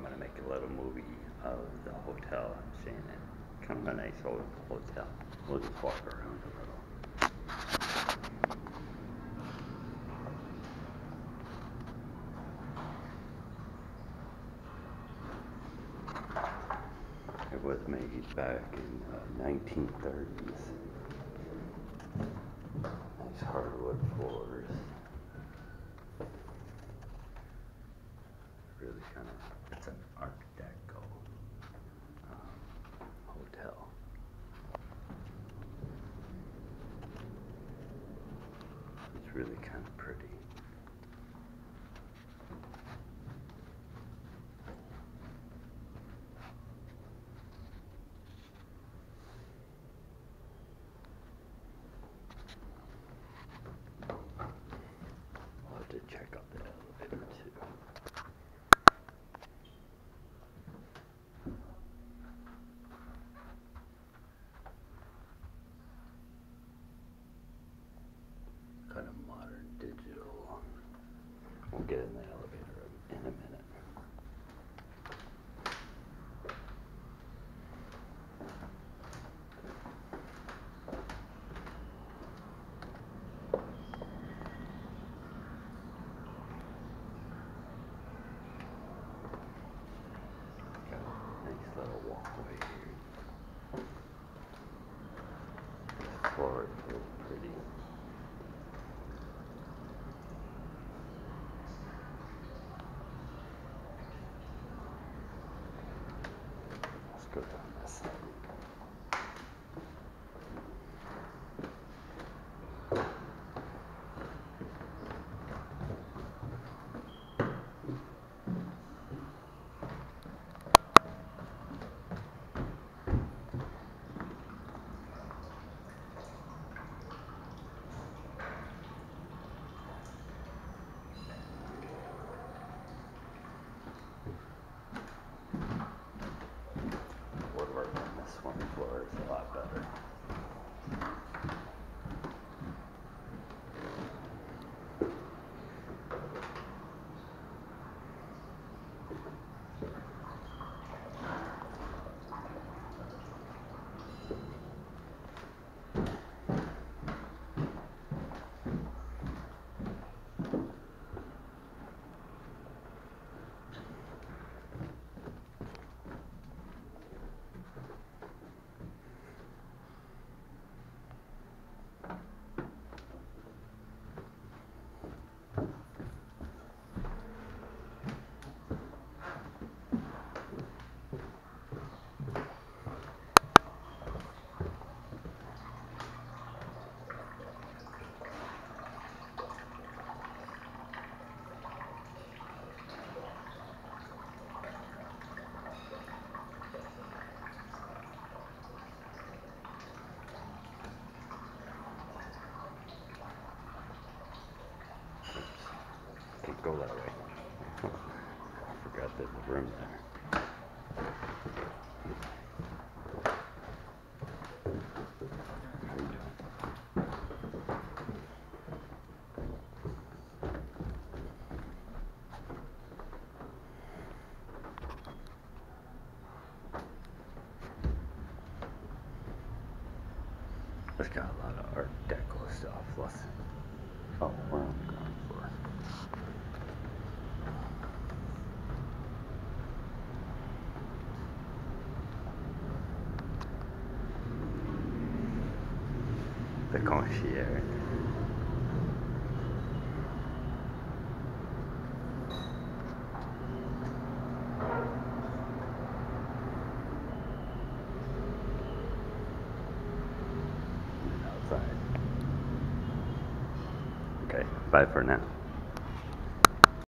I'm gonna make a little movie of the hotel I'm staying in. Kind of a nice old hotel. We'll just walk around a little. It was made back in uh, 1930s. Nice hardwood floors. Really kind of, it's an Art Deco um, hotel. It's really kind of pretty. I'll have to check out the elevator too. Kind of modern digital. We'll get in the elevator in a minute. Got a nice little walkway Let's There's a room there. It's got a lot of Art Deco stuff. Let's. Oh, The concierge. Outside. Okay, bye for now.